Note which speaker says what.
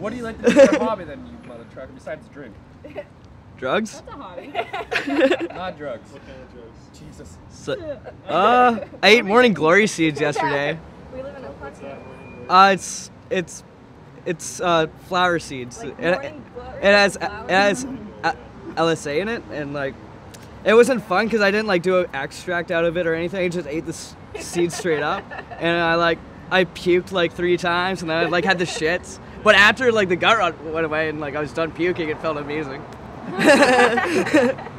Speaker 1: What do you like to do for a hobby then, you mother trucker, besides drink?
Speaker 2: Drugs?
Speaker 3: That's a hobby.
Speaker 1: Not drugs.
Speaker 4: What kind of drugs?
Speaker 1: Jesus.
Speaker 2: So, uh, I ate morning glory seeds yesterday.
Speaker 3: we live in a
Speaker 4: What's that? Morning glory?
Speaker 2: Uh, it's it's it's uh, flower seeds.
Speaker 3: like
Speaker 2: it,
Speaker 3: morning glory.
Speaker 2: it has it has LSA in it, and like it wasn't fun because I didn't like do an extract out of it or anything. I just ate the s- seeds straight up, and I like I puked like three times, and then I like had the shits. But after like the gut rot went away and like I was done puking, it felt amazing.